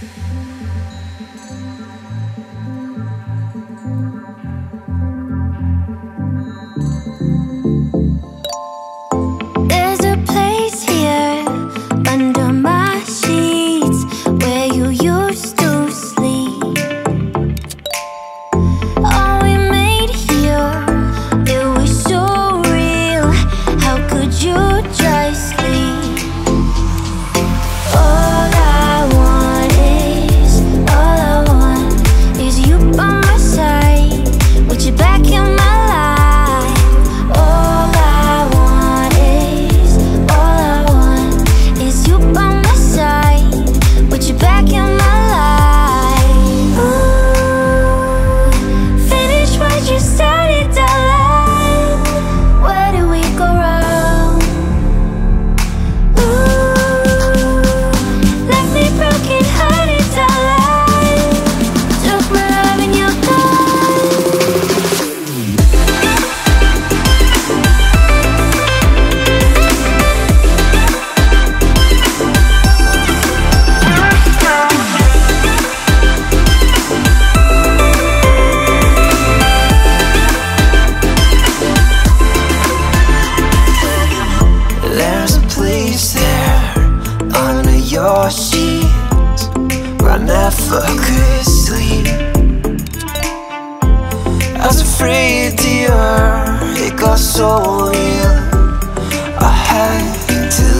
thank you never could sleep I was afraid, dear, it got so real I had to.